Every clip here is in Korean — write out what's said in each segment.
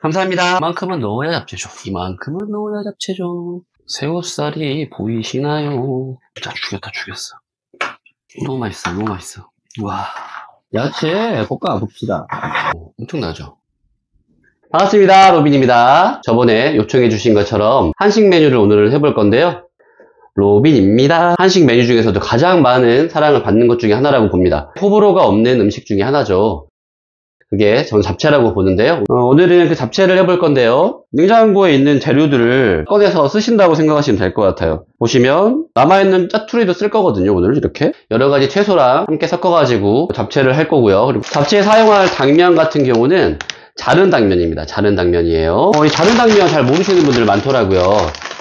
감사합니다. 이만큼은 넣어야 잡채죠. 이만큼은 넣어야 잡채죠. 새우살이 보이시나요? 자, 죽였다, 죽였어. 너무 맛있어, 너무 맛있어. 와, 야채 볶아 봅시다. 어, 엄청나죠? 반갑습니다. 로빈입니다. 저번에 요청해 주신 것처럼 한식 메뉴를 오늘 해볼 건데요. 로빈입니다. 한식 메뉴 중에서도 가장 많은 사랑을 받는 것 중에 하나라고 봅니다. 호불호가 없는 음식 중에 하나죠. 그게 전 잡채라고 보는데요. 어, 오늘은 그 잡채를 해볼 건데요. 냉장고에 있는 재료들을 꺼내서 쓰신다고 생각하시면 될 것 같아요. 보시면 남아있는 짜투리도 쓸 거거든요. 오늘 이렇게 여러 가지 채소랑 함께 섞어가지고 잡채를 할 거고요. 그리고 잡채에 사용할 당면 같은 경우는 자른 당면입니다. 자른 당면이에요. 어, 이 자른 당면 잘 모르시는 분들 많더라고요.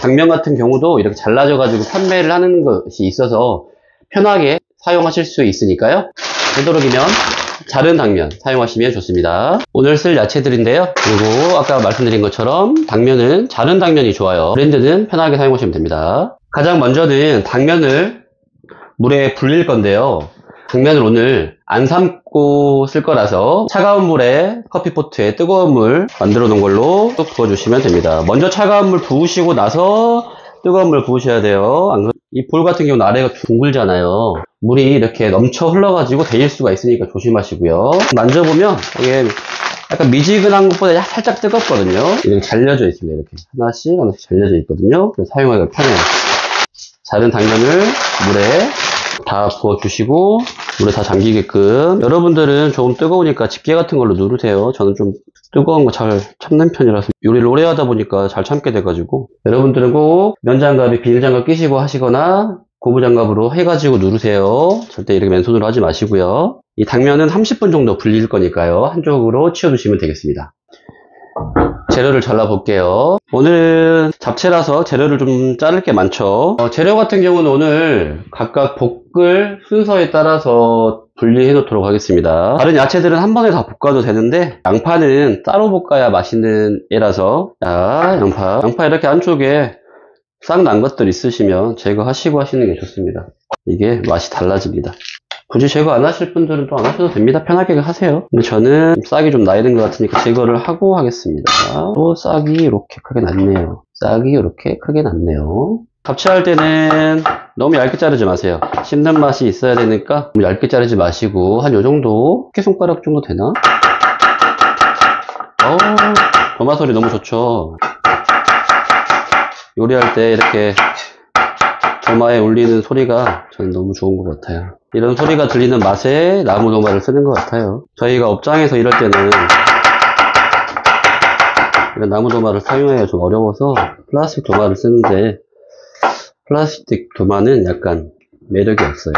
당면 같은 경우도 이렇게 잘라져가지고 판매를 하는 것이 있어서 편하게 사용하실 수 있으니까요. 되도록이면 자른 당면 사용하시면 좋습니다. 오늘 쓸 야채들인데요. 그리고 아까 말씀드린 것처럼 당면은 자른 당면이 좋아요. 브랜드는 편하게 사용하시면 됩니다. 가장 먼저는 당면을 물에 불릴 건데요. 당면을 오늘 안 삶고 쓸 거라서 차가운 물에 커피포트에 뜨거운 물 만들어 놓은 걸로 또 부어주시면 됩니다. 먼저 차가운 물 부으시고 나서 뜨거운 물 부으셔야 돼요. 이 볼 같은 경우는 아래가 둥글잖아요. 물이 이렇게 넘쳐 흘러가지고 데일 수가 있으니까 조심하시고요. 만져보면 이게 약간 미지근한 것보다 살짝 뜨겁거든요. 이렇게 잘려져 있습니다. 이렇게 하나씩 하나씩 잘려져 있거든요. 사용하기가 편해요. 자른 당면을 물에 다 부어주시고 물에 다 잠기게끔. 여러분들은 조금 뜨거우니까 집게 같은 걸로 누르세요. 저는 좀 뜨거운 거 잘 참는 편이라서. 요리를 오래 하다 보니까 잘 참게 돼가지고. 여러분들은 꼭 면장갑에 비닐장갑 끼시고 하시거나 고무장갑으로 해가지고 누르세요. 절대 이렇게 맨손으로 하지 마시고요. 이 당면은 30분 정도 불릴 거니까요. 한쪽으로 치워두시면 되겠습니다. 재료를 잘라 볼게요. 오늘은 잡채라서 재료를 좀 자를 게 많죠. 어, 재료 같은 경우는 오늘 각각 볶 을 순서에 따라서 분리해 놓도록 하겠습니다 다른 야채들은 한 번에 다 볶아도 되는데 양파는 따로 볶아야 맛있는 애라서 자 양파 양파 이렇게 안쪽에 싹 난 것들 있으시면 제거하시고 하시는 게 좋습니다 이게 맛이 달라집니다 굳이 제거 안 하실 분들은 또 안 하셔도 됩니다. 편하게 하세요. 근데 저는 싹이 좀 나야 된것 같으니까 제거를 하고 하겠습니다. 또 싹이 이렇게 크게 났네요. 싹이 이렇게 크게 났네요. 잡채할 때는 너무 얇게 자르지 마세요. 씹는 맛이 있어야 되니까 얇게 자르지 마시고 한 요정도 새끼손가락 정도 되나? 어우 도마 소리 너무 좋죠. 요리할 때 이렇게 도마에 울리는 소리가 저는 너무 좋은 것 같아요. 이런 소리가 들리는 맛에 나무 도마를 쓰는 것 같아요. 저희가 업장에서 이럴 때는 이런 나무 도마를 사용하기가 좀 어려워서 플라스틱 도마를 쓰는데 플라스틱 도마는 약간 매력이 없어요.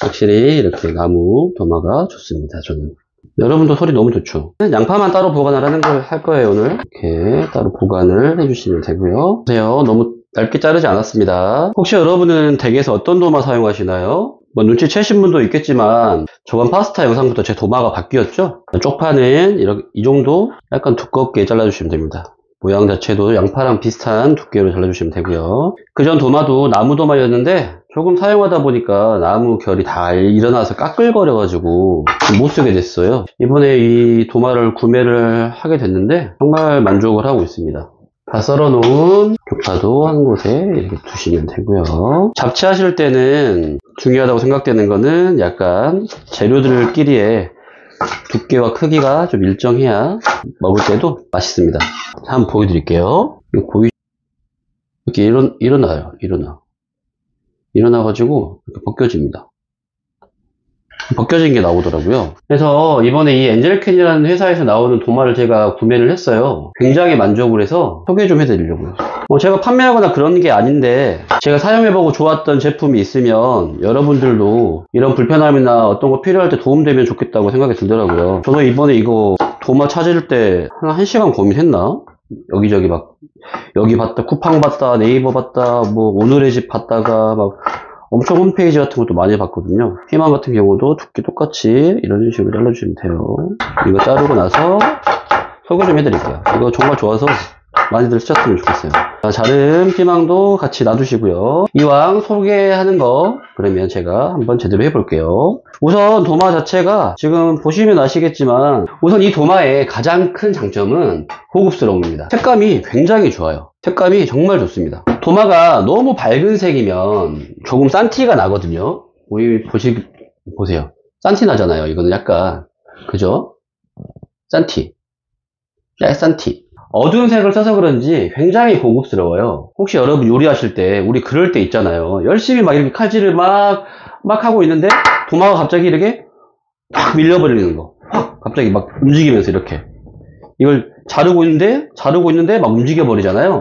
확실히 이렇게 나무 도마가 좋습니다. 저는. 여러분도 소리 너무 좋죠. 양파만 따로 보관하라는 걸 할 거예요, 오늘. 이렇게 따로 보관을 해주시면 되고요. 보세요. 너무 얇게 자르지 않았습니다. 혹시 여러분은 댁에서 어떤 도마 사용하시나요? 뭐 눈치채신 분도 있겠지만 저번 파스타 영상부터 제 도마가 바뀌었죠? 쪽파는 이렇게 이 정도 약간 두껍게 잘라주시면 됩니다. 모양 자체도 양파랑 비슷한 두께로 잘라주시면 되고요. 그 전 도마도 나무 도마였는데 조금 사용하다 보니까 나무 결이 다 일어나서 까끌거려 가지고 못 쓰게 됐어요. 이번에 이 도마를 구매를 하게 됐는데 정말 만족을 하고 있습니다. 다 썰어 놓은 쪽파도 한 곳에 이렇게 두시면 되고요. 잡채 하실 때는 중요하다고 생각되는 거는 약간 재료들끼리의 두께와 크기가 좀 일정해야 먹을 때도 맛있습니다. 한번 보여드릴게요. 보이 이렇게 일어, 일어나요. 일어나. 일어나 가지고 이렇게 벗겨집니다. 벗겨진 게 나오더라고요. 그래서 이번에 이 엔젤캔이라는 회사에서 나오는 도마를 제가 구매를 했어요. 굉장히 만족을 해서 소개 좀 해드리려고요. 뭐 제가 판매하거나 그런 게 아닌데 제가 사용해보고 좋았던 제품이 있으면 여러분들도 이런 불편함이나 어떤 거 필요할 때 도움되면 좋겠다고 생각이 들더라고요. 저도 이번에 이거 도마 찾을 때 한 1시간 고민했나? 여기저기 막 여기 봤다 쿠팡 봤다 네이버 봤다 뭐 오늘의 집 봤다가 막 엄청 홈페이지 같은 것도 많이 봤거든요. 피망 같은 경우도 두께 똑같이 이런 식으로 잘라주시면 돼요. 이거 자르고 나서 소개 좀 해드릴게요. 이거 정말 좋아서 많이들 쓰셨으면 좋겠어요. 자, 자른 피망도 같이 놔두시고요. 이왕 소개하는 거 그러면 제가 한번 제대로 해볼게요. 우선 도마 자체가 지금 보시면 아시겠지만 우선 이 도마의 가장 큰 장점은 고급스러움입니다. 색감이 굉장히 좋아요. 색감이 정말 좋습니다. 도마가 너무 밝은 색이면 조금 싼 티가 나거든요. 우리 보시, 보세요. 싼 티 나잖아요. 이거는 약간, 그죠? 싼 티. 쌀싼 티. 어두운 색을 써서 그런지 굉장히 고급스러워요. 혹시 여러분 요리하실 때, 우리 그럴 때 있잖아요. 열심히 막 이렇게 칼질을 막, 막 하고 있는데, 도마가 갑자기 이렇게 확 밀려버리는 거. 확, 갑자기 막 움직이면서 이렇게. 이걸 자르고 있는데, 자르고 있는데 막 움직여 버리잖아요.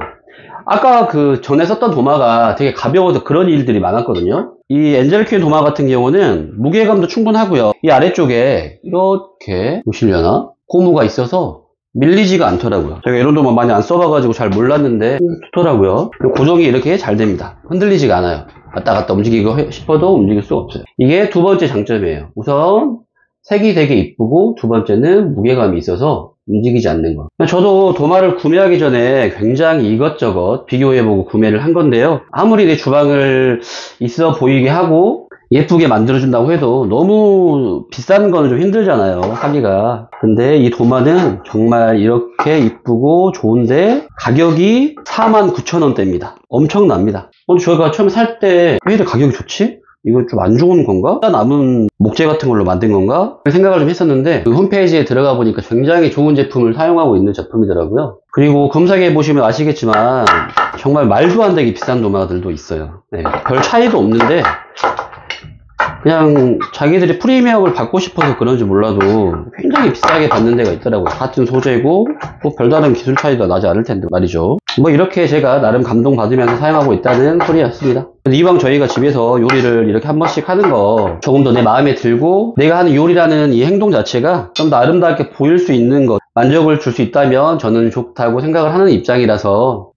아까 그 전에 썼던 도마가 되게 가벼워서 그런 일들이 많았거든요. 이 엔젤 퀸 도마 같은 경우는 무게감도 충분하고요. 이 아래쪽에 이렇게 보시려나? 고무가 있어서 밀리지가 않더라고요. 제가 이런 도마 많이 안 써봐가지고 잘 몰랐는데 좋더라고요. 고정이 이렇게 잘 됩니다. 흔들리지가 않아요. 왔다 갔다 움직이고 해- 싶어도 움직일 수가 없어요. 이게 두 번째 장점이에요. 우선 색이 되게 이쁘고 두 번째는 무게감이 있어서 움직이지 않는 거. 저도 도마를 구매하기 전에 굉장히 이것저것 비교해보고 구매를 한 건데요. 아무리 내 주방을 있어 보이게 하고 예쁘게 만들어준다고 해도 너무 비싼 거는 좀 힘들잖아요. 하기가. 근데 이 도마는 정말 이렇게 이쁘고 좋은데 가격이 49,000원대입니다. 엄청납니다. 어, 저희가 처음에 살 때 왜 이렇게 가격이 좋지? 이거 좀안 좋은 건가? 남은 목재 같은 걸로 만든 건가? 생각을 좀 했었는데 그 홈페이지에 들어가 보니까 굉장히 좋은 제품을 사용하고 있는 제품이더라고요. 그리고 검색해 보시면 아시겠지만 정말 말도 안 되게 비싼 도마들도 있어요. 네, 별 차이도 없는데 그냥 자기들이 프리미엄을 받고 싶어서 그런지 몰라도 굉장히 비싸게 받는 데가 있더라고요. 같은 소재고 뭐 별다른 기술 차이도 나지 않을 텐데 말이죠. 뭐 이렇게 제가 나름 감동받으면서 사용하고 있다는 소리였습니다. 이왕 저희가 집에서 요리를 이렇게 한 번씩 하는 거 조금 더 내 마음에 들고 내가 하는 요리라는 이 행동 자체가 좀 더 아름답게 보일 수 있는 것 만족을 줄 수 있다면 저는 좋다고 생각을 하는 입장이라서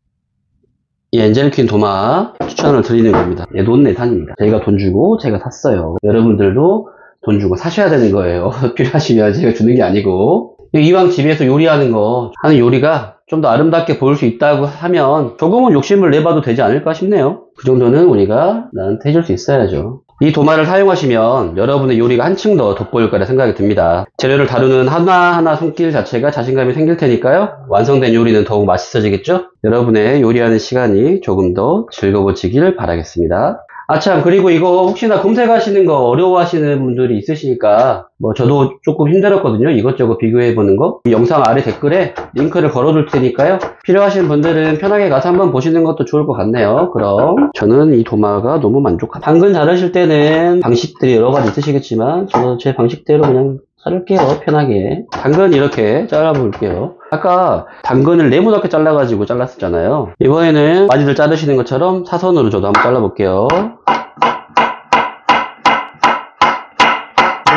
이 엔젤퀸 도마 추천을 드리는 겁니다. 내돈 내산입니다. 저희가 돈 주고 제가 샀어요. 여러분들도 돈 주고 사셔야 되는 거예요. 필요하시면 제가 주는 게 아니고 이왕 집에서 요리하는 거 하는 요리가 좀 더 아름답게 보일 수 있다고 하면 조금은 욕심을 내봐도 되지 않을까 싶네요. 그 정도는 우리가 나한테 해줄 수 있어야죠. 이 도마를 사용하시면 여러분의 요리가 한층 더 돋보일 거라 생각이 듭니다. 재료를 다루는 하나하나 손길 자체가 자신감이 생길 테니까요. 완성된 요리는 더욱 맛있어지겠죠? 여러분의 요리하는 시간이 조금 더 즐거워지길 바라겠습니다. 아참 그리고 이거 혹시나 검색하시는 거 어려워하시는 분들이 있으시니까 뭐 저도 조금 힘들었거든요. 이것저것 비교해 보는 거이 영상 아래 댓글에 링크를 걸어 둘 테니까요. 필요하신 분들은 편하게 가서 한번 보시는 것도 좋을 것 같네요. 그럼 저는 이 도마가 너무 만족합니다. 당근 자르실 때는 방식들이 여러 가지 있으시겠지만 저도 제 방식대로 그냥 자를게요. 편하게. 당근 이렇게 잘라 볼게요. 아까 당근을 네모나게 잘라 가지고 잘랐었잖아요. 이번에는 많이들 자르시는 것처럼 사선으로 저도 한번 잘라 볼게요.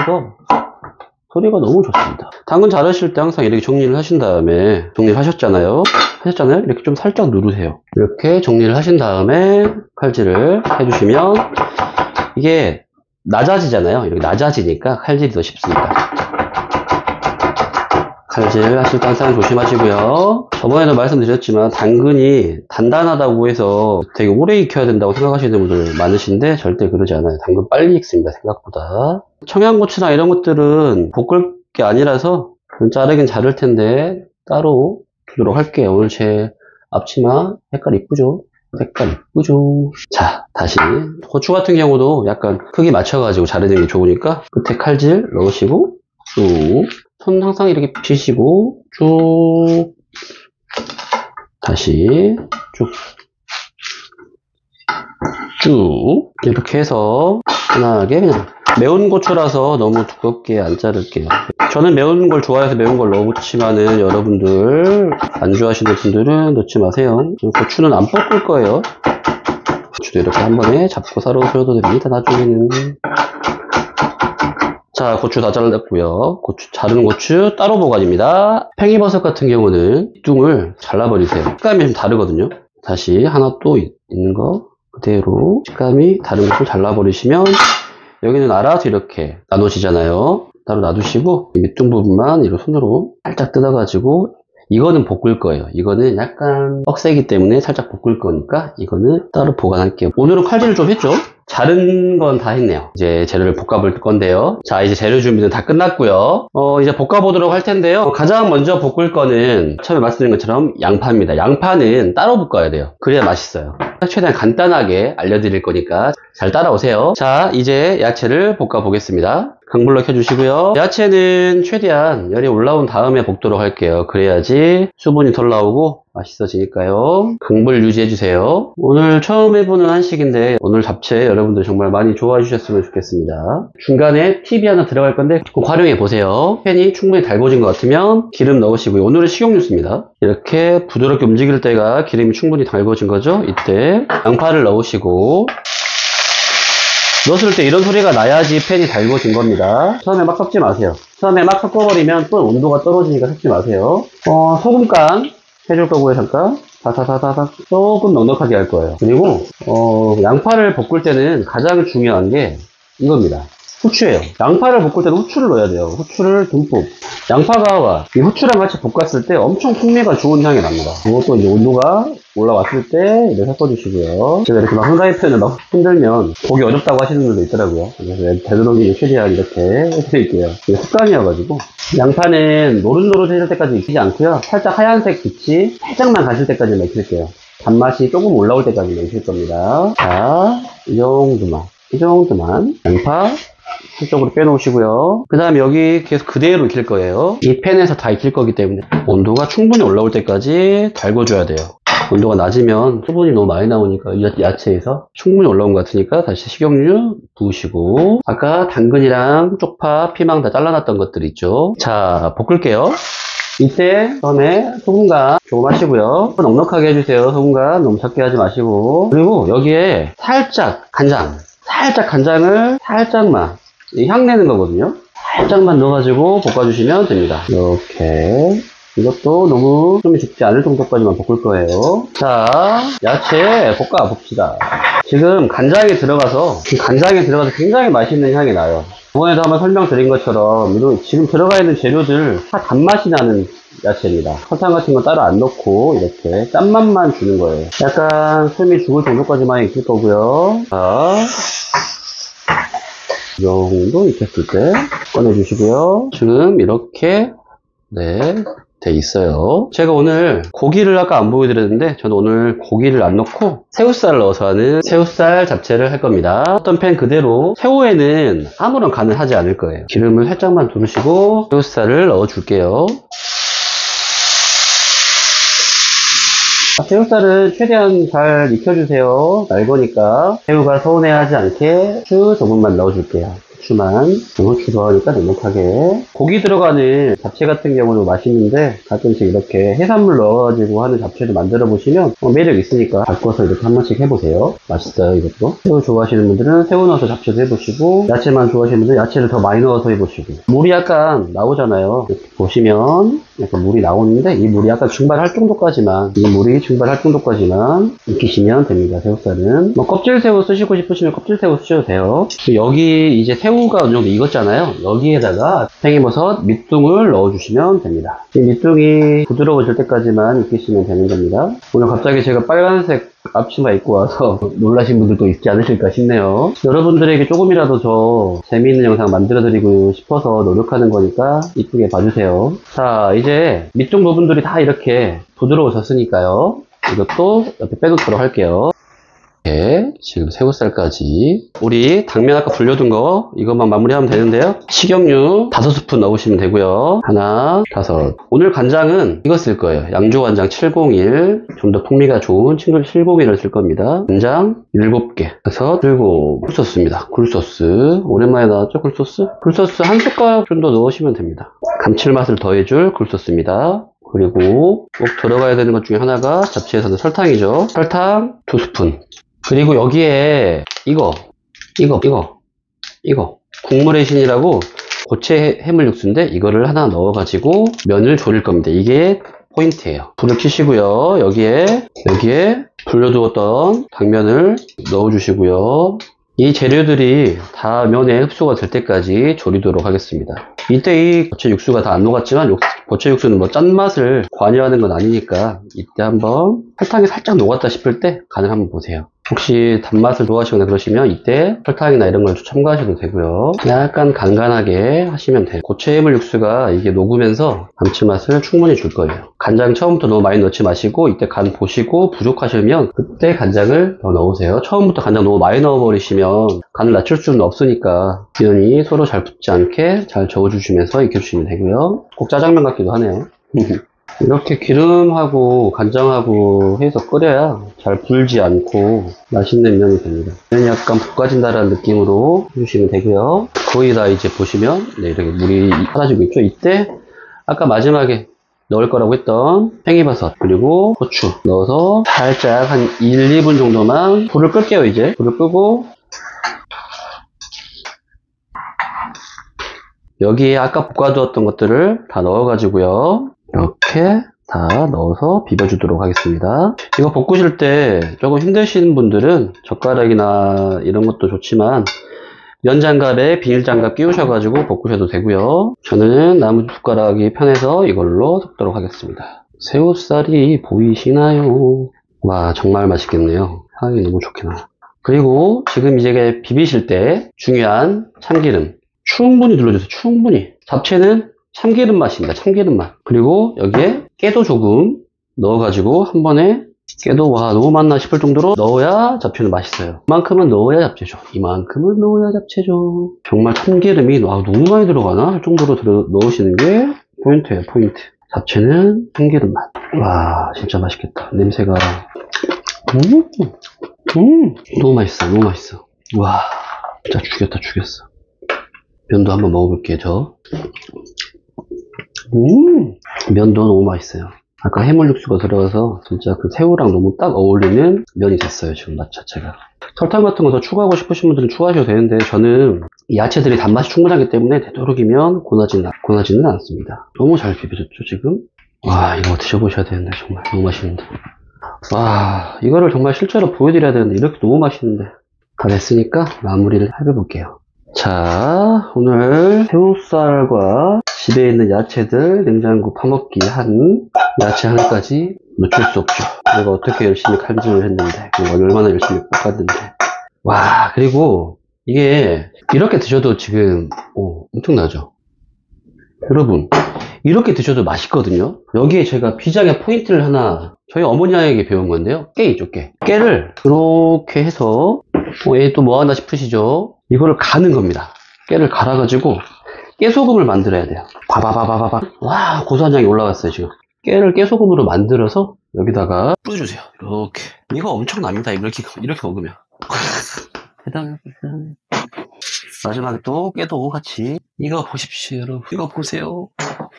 이거 소리가 너무 좋습니다. 당근 자르실 때 항상 이렇게 정리를 하신 다음에 정리를 하셨잖아요. 하셨잖아요? 이렇게 좀 살짝 누르세요. 이렇게 정리를 하신 다음에 칼질을 해주시면 이게 낮아지잖아요. 이렇게 낮아지니까 칼질이 더 쉽습니다 칼질 하실 때 항상 조심하시고요. 저번에도 말씀드렸지만 당근이 단단하다고 해서 되게 오래 익혀야 된다고 생각하시는 분들 많으신데 절대 그러지 않아요. 당근 빨리 익습니다. 생각보다. 청양고추나 이런 것들은 볶을 게 아니라서 자르긴 자를 텐데 따로 두도록 할게요. 오늘 제 앞치마 색깔 이쁘죠? 색깔 이쁘죠? 자, 다시. 고추 같은 경우도 약간 크기 맞춰가지고 자르는 게 좋으니까 끝에 칼질 넣으시고 쭉. 손 항상 이렇게 피시고 쭉 다시 쭉. 쭉. 이렇게 해서 편하게 그냥 매운 고추라서 너무 두껍게 안 자를게요. 저는 매운 걸 좋아해서 매운 걸 넣지만은 여러분들 안 좋아하시는 분들은 넣지 마세요. 고추는 안 볶을 거예요. 고추도 이렇게 한 번에 잡고 썰어줘도 됩니다 나중에는 자, 고추 다 잘랐고요. 고추, 자른 고추 따로 보관입니다. 팽이버섯 같은 경우는 뚱을 잘라버리세요. 식감이 좀 다르거든요. 다시 하나 또 있- 있는 거 그대로 식감이 다른 것을 잘라버리시면 여기는 알아서 이렇게 나눠지잖아요. 따로 놔두시고 이 밑둥 부분만 이렇게 손으로 살짝 뜯어가지고 이거는 볶을 거예요. 이거는 약간 뻑세기 때문에 살짝 볶을 거니까 이거는 따로 보관할게요. 오늘은 칼질을 좀 했죠? 자른 건 다 했네요. 이제 재료를 볶아볼 건데요. 자, 이제 재료 준비는 다 끝났고요. 어, 이제 볶아보도록 할 텐데요. 가장 먼저 볶을 거는 처음에 말씀드린 것처럼 양파입니다. 양파는 따로 볶아야 돼요. 그래야 맛있어요. 최대한 간단하게 알려드릴 거니까 잘 따라오세요. 자, 이제 야채를 볶아 보겠습니다. 강불로 켜주시고요. 야채는 최대한 열이 올라온 다음에 볶도록 할게요. 그래야지 수분이 덜 나오고 맛있어지니까요. 강불 유지해주세요. 오늘 처음 해보는 한식인데 오늘 잡채 여러분들 정말 많이 좋아해 주셨으면 좋겠습니다. 중간에 팁이 하나 들어갈 건데 꼭 활용해 보세요. 팬이 충분히 달궈진 것 같으면 기름 넣으시고요. 오늘은 식용유 씁니다. 이렇게 부드럽게 움직일 때가 기름이 충분히 달궈진 거죠. 이때 양파를 넣으시고 넣었을 때 이런 소리가 나야지 팬이 달궈진 겁니다. 처음에 막 섞지 마세요. 처음에 막 섞어버리면 또 온도가 떨어지니까 섞지 마세요. 어, 소금간 해줄 거고요, 잠깐. 다다다다닥 조금 넉넉하게 할 거예요. 그리고 어, 양파를 볶을 때는 가장 중요한 게 이겁니다. 후추예요. 양파를 볶을 때는 후추를 넣어야 돼요. 후추를 듬뿍. 양파가 이 후추랑 같이 볶았을 때 엄청 풍미가 좋은 향이 납니다. 그것도 이제 온도가 올라왔을 때 이렇게 섞어주시고요. 제가 이렇게 막 프라이팬을 막 흔들면 보기 어렵다고 하시는 분들도 있더라고요. 그래서 되도록이면 최대한 이렇게 해드릴게요. 이게 습관이어가지고. 양파는 노릇노릇해질 때까지 익히지 않고요. 살짝 하얀색 빛이 살짝만 가실 때까지만 익힐게요. 단맛이 조금 올라올 때까지만 익힐 겁니다. 자, 이 정도만. 이 정도만. 양파 한쪽으로 빼놓으시고요. 그 다음에 여기 계속 그대로 익힐 거예요. 이 팬에서 다 익힐 거기 때문에 온도가 충분히 올라올 때까지 달궈줘야 돼요. 온도가 낮으면 수분이 너무 많이 나오니까 이 야채에서 충분히 올라온 것 같으니까 다시 식용유 부으시고 아까 당근이랑 쪽파, 피망 다 잘라놨던 것들 있죠. 자, 볶을게요. 이때 처음에 소금간 조금 하시고요. 넉넉하게 해주세요. 소금간 너무 적게 하지 마시고 그리고 여기에 살짝 간장 살짝 간장을 살짝만 이향 내는 거거든요. 살짝만 넣어가지고 볶아주시면 됩니다. 이렇게 이것도 너무 숨이 죽지 않을 정도까지만 볶을 거예요. 자, 야채 볶아 봅시다. 지금 간장에 들어가서 이 간장에 들어가서 굉장히 맛있는 향이 나요. 이번에도 한번 설명드린 것처럼 지금 들어가 있는 재료들 다 단맛이 나는 야채입니다. 설탕 같은 거 따로 안 넣고 이렇게 짠맛만 주는 거예요. 약간 숨이 죽을 정도까지만 익힐 거고요. 자, 이 정도 익혔을 때 꺼내주시고요. 지금 이렇게 네, 돼 있어요. 제가 오늘 고기를 아까 안 보여드렸는데 저는 오늘 고기를 안 넣고 새우살을 넣어서 하는 새우살 잡채를 할 겁니다. 어떤 팬 그대로 새우에는 아무런 간을 하지 않을 거예요. 기름을 살짝만 두르시고 새우살을 넣어 줄게요. 새우살은 최대한 잘 익혀주세요. 날 거니까 새우가 서운해하지 않게 후추 조금만 넣어줄게요. 후추만 후추 좋아하니까 넉넉하게 고기 들어가는 잡채 같은 경우도 맛있는데 가끔씩 이렇게 해산물 넣어가지고 하는 잡채도 만들어 보시면 어, 매력 있으니까 바꿔서 이렇게 한 번씩 해보세요. 맛있어요 이것도. 새우 좋아하시는 분들은 새우 넣어서 잡채도 해보시고 야채만 좋아하시는 분들은 야채를 더 많이 넣어서 해보시고 물이 약간 나오잖아요. 보시면 약간 물이 나오는데 이 물이 약간 증발할 정도까지만 이 물이 증발할 정도까지만 익히시면 됩니다. 새우살은 뭐 껍질 새우 쓰시고 싶으시면 껍질 새우 쓰셔도 돼요. 여기 이제 새우 가 어느 정도 익었잖아요. 여기에다가 팽이버섯 밑둥을 넣어주시면 됩니다. 이 밑둥이 부드러워질 때까지만 익히시면 되는 겁니다. 오늘 갑자기 제가 빨간색 앞치마 입고 와서 놀라신 분들도 있지 않으실까 싶네요. 여러분들에게 조금이라도 저 재미있는 영상 만들어드리고 싶어서 노력하는 거니까 이쁘게 봐주세요. 자, 이제 밑둥 부분들이 다 이렇게 부드러워졌으니까요. 이것도 옆에 빼놓도록 할게요. 이렇게 지금 새우살까지. 우리 당면 아까 불려둔 거 이것만 마무리하면 되는데요. 식용유 5스푼 넣으시면 되고요. 하나 다섯. 오늘 간장은 이거 쓸 거예요. 양조 간장 701 좀 더 풍미가 좋은 701을 쓸 겁니다. 간장 7개. 그래서 그리고 굴소스입니다. 굴소스. 오랜만에 나왔죠 굴소스? 굴소스 한 숟가락 정도 넣으시면 됩니다. 감칠맛을 더해줄 굴소스입니다. 그리고 꼭 들어가야 되는 것 중에 하나가 잡채에서는 설탕이죠. 설탕 2스푼 그리고 여기에 이거, 이거, 이거, 이거 국물의 신이라고 고체 해물 육수인데 이거를 하나 넣어 가지고 면을 졸일 겁니다. 이게 포인트예요. 불을 켜시고요. 여기에 여기에 불려두었던 당면을 넣어 주시고요. 이 재료들이 다 면에 흡수가 될 때까지 졸이도록 하겠습니다. 이때 이 고체 육수가 다 안 녹았지만 요- 고체 육수는 뭐 짠맛을 관여하는 건 아니니까 이때 한번 설탕이 살짝 녹았다 싶을 때 간을 한번 보세요. 혹시 단맛을 좋아하시거나 그러시면 이때 설탕이나 이런 걸 첨가하셔도 되고요. 약간 간간하게 하시면 돼요. 고체 해물 육수가 이게 녹으면서 감칠맛을 충분히 줄 거예요. 간장 처음부터 너무 많이 넣지 마시고 이때 간 보시고 부족하시면 그때 간장을 더 넣으세요. 처음부터 간장 너무 많이 넣어버리시면 간을 낮출 수는 없으니까 면이 서로 잘 붙지 않게 잘 저어주시면서 익혀주시면 되고요. 꼭 짜장면 같기도 하네요. 이렇게 기름하고 간장하고 해서 끓여야 잘 불지 않고 맛있는 면이 됩니다. 면이 약간 볶아진다라는 느낌으로 해주시면 되고요. 거의 다 이제 보시면 네, 이렇게 물이 사라지고 있죠. 이때 아까 마지막에 넣을 거라고 했던 팽이버섯 그리고 고추 넣어서 살짝 한 1, 2분 정도만 불을 끌게요 이제 불을 끄고 여기에 아까 볶아두었던 것들을 다 넣어가지고요. 이렇게 다 넣어서 비벼주도록 하겠습니다. 이거 볶으실 때 조금 힘드신 분들은 젓가락이나 이런 것도 좋지만 면장갑에 비닐장갑 끼우셔가지고 볶으셔도 되고요. 저는 나무 숟가락이 편해서 이걸로 섞도록 하겠습니다. 새우살이 보이시나요? 와 정말 맛있겠네요. 향이 너무 좋게 나. 그리고 지금 이제 비비실 때 중요한 참기름 충분히 눌러주세요. 충분히. 잡채는 참기름 맛입니다. 참기름 맛. 그리고 여기에 깨도 조금 넣어가지고 한 번에 깨도 와 너무 많나 싶을 정도로 넣어야 잡채는 맛있어요. 이만큼은 넣어야 잡채죠. 이만큼은 넣어야 잡채죠. 정말 참기름이 와 너무 많이 들어가나 할 정도로 들어, 넣으시는 게 포인트예요. 포인트. 잡채는 참기름 맛. 와 진짜 맛있겠다. 냄새가 음, 음 너무 맛있어. 너무 맛있어. 와 진짜 죽였다 죽였어. 면도 한번 먹어볼게요, 저. 음, 면도 너무 맛있어요. 아까 해물 육수가 들어가서 진짜 그 새우랑 너무 딱 어울리는 면이 됐어요, 지금 맛 자체가. 설탕 같은 거 더 추가하고 싶으신 분들은 추가하셔도 되는데, 저는 이 야채들이 단맛이 충분하기 때문에 되도록이면 고나지는, 고나지는 않습니다. 너무 잘 비벼졌죠, 지금? 와, 이거 드셔보셔야 되는데, 정말. 너무 맛있는데. 와, 이거를 정말 실제로 보여드려야 되는데, 이렇게 너무 맛있는데. 다 됐으니까 마무리를 해볼게요. 자, 오늘 새우살과 집에 있는 야채들 냉장고 파먹기 한 야채 하나까지 놓칠 수 없죠. 내가 어떻게 열심히 칼질을 했는데, 얼마나 열심히 볶았는데. 와, 그리고 이게 이렇게 드셔도 지금 오, 엄청나죠? 여러분, 이렇게 드셔도 맛있거든요? 여기에 제가 비장의 포인트를 하나 저희 어머니에게 배운 건데요. 깨 있죠, 깨. 깨를 이렇게 해서 어, 얘또 뭐 하나 싶으시죠? 이거를 가는 겁니다. 깨를 갈아 가지고 깨소금을 만들어야 돼요. 바바바바바바. 와, 고소한 향이 올라왔어요, 지금. 깨를 깨소금으로 만들어서 여기다가 뿌려주세요. 이렇게. 이거 엄청납니다. 이렇게, 이렇게 먹으면. 대단해. 마지막에 또 깨도 같이. 이거 보십시오, 여러분. 이거 보세요.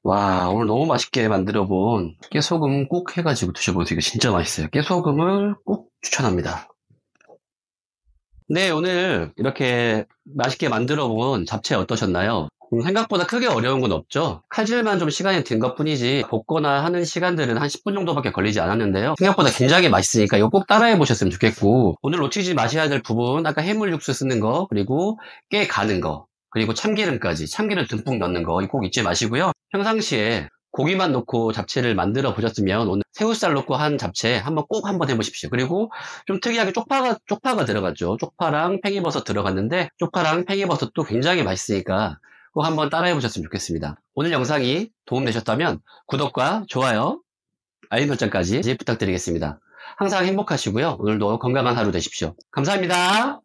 와, 오늘 너무 맛있게 만들어 본 깨소금 꼭 해가지고 드셔보세요. 이거 진짜 맛있어요. 깨소금을 꼭 추천합니다. 네, 오늘 이렇게 맛있게 만들어 본 잡채 어떠셨나요? 음, 생각보다 크게 어려운 건 없죠. 칼질만 좀 시간이 든 것 뿐이지 볶거나 하는 시간들은 한 10분 정도밖에 걸리지 않았는데요. 생각보다 굉장히 맛있으니까 이거 꼭 따라해 보셨으면 좋겠고 오늘 놓치지 마셔야 될 부분 아까 해물 육수 쓰는 거 그리고 깨 가는 거 그리고 참기름까지 참기름 듬뿍 넣는 거 꼭 잊지 마시고요. 평상시에 고기만 넣고 잡채를 만들어 보셨으면 오늘 새우살 넣고 한 잡채 한번 꼭 한번 해보십시오. 그리고 좀 특이하게 쪽파가 쪽파가 들어갔죠. 쪽파랑 팽이버섯 들어갔는데 쪽파랑 팽이버섯도 굉장히 맛있으니까 꼭 한번 따라해 보셨으면 좋겠습니다. 오늘 영상이 도움되셨다면 구독과 좋아요, 알림 설정까지 부탁드리겠습니다. 항상 행복하시고요. 오늘도 건강한 하루 되십시오. 감사합니다.